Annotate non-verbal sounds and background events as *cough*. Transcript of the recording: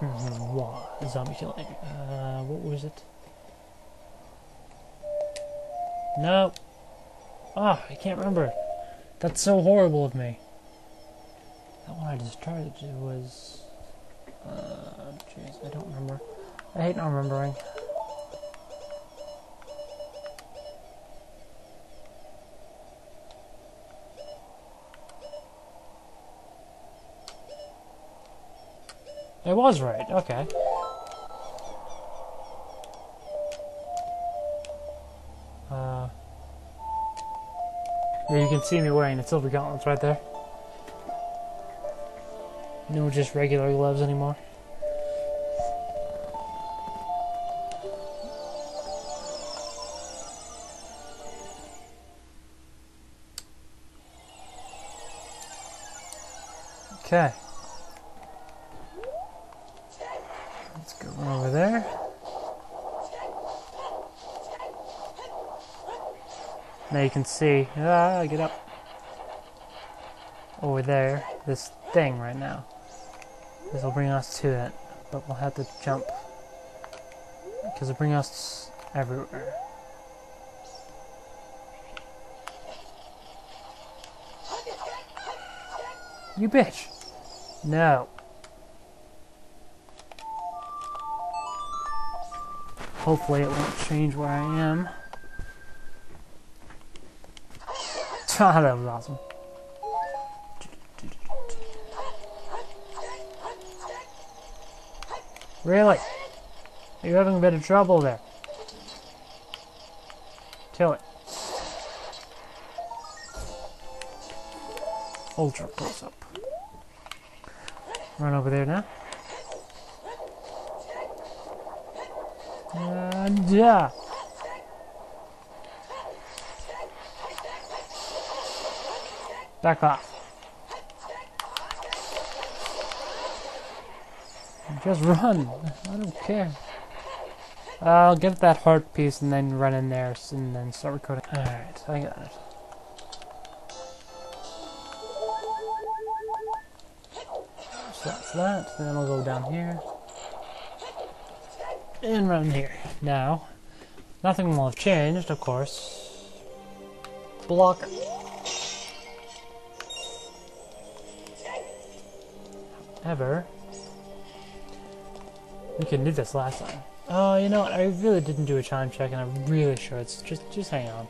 Hmm, Wah, zombie killing. Uh, what was it? No. Ah, I can't remember. That's so horrible of me. That one I tried was. Uh, jeez, I don't remember. I hate not remembering. I was right, okay. Uh, you can see me wearing the silver gauntlets right there. No just regular gloves anymore. Okay. Go over there. Now you can see, ah, get up. Over there, this thing right now. This will bring us to it, but we'll have to jump. Because it'll bring us everywhere. You bitch! No. Hopefully it won't change where I am. *laughs* Ah, that was awesome. Really? You're having a bit of trouble there. Kill it. Ultra close up. Run over there now. And yeah. Back off. Just run. I don't care. I'll get that heart piece and then run in there and then start recording. Alright, I got it. So that's that. Then I'll go down here. And run here. Now, nothing will have changed, of course. Blocker. However, we can do this last time. Oh, you know what? I really didn't do a time check, and I'm really sure it's just just hang on.